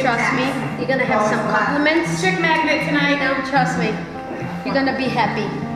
trust me, you're gonna have some compliments. Trick magnet tonight. No, trust me, you're gonna be happy.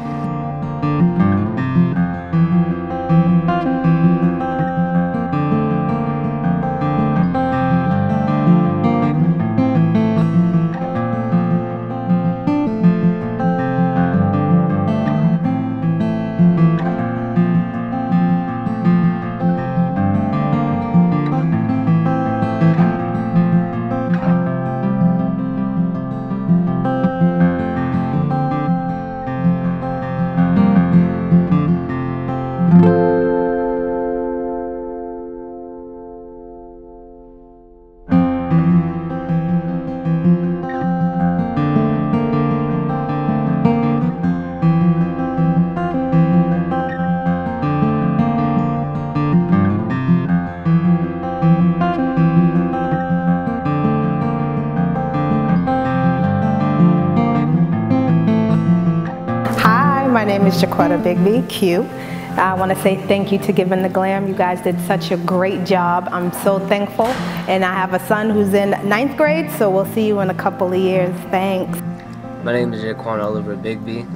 My name is Jaquetta Bigby, Q. I want to say thank you to Giving the Glam. You guys did such a great job. I'm so thankful. And I have a son who's in ninth grade, so we'll see you in a couple of years. Thanks. My name is Jaquan Oliver Bigby,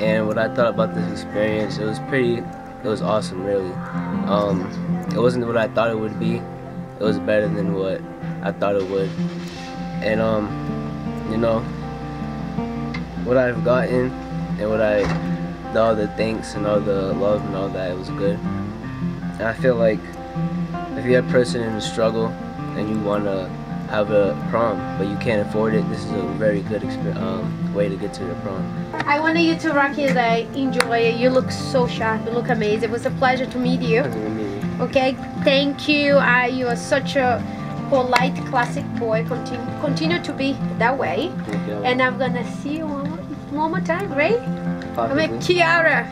and what I thought about this experience, it was pretty, it was awesome, really. Um, it wasn't what I thought it would be. It was better than what I thought it would. And um, you know, what I've gotten and what I, all the thanks and all the love and all that, it was good. And I feel like if you're a person in a struggle and you want to have a prom, but you can't afford it, this is a very good um, way to get to the prom. I wanted you to rock it today. Enjoy it. You look so sharp. You look amazing. It was a pleasure to meet you. Okay, thank you. Uh, you are such a polite, classic boy. Continue, continue to be that way. And I'm gonna see you one, one more time, right? I'm Possibly. with Kiara.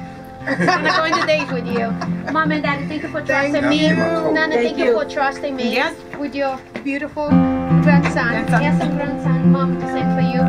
I'm gonna go on a date with you. Mom and Dad, thank you for trusting me. Nana, thank, you. for trusting me Yes. with your beautiful grandson. Grandson. Handsome grandson. Mom, the same for you.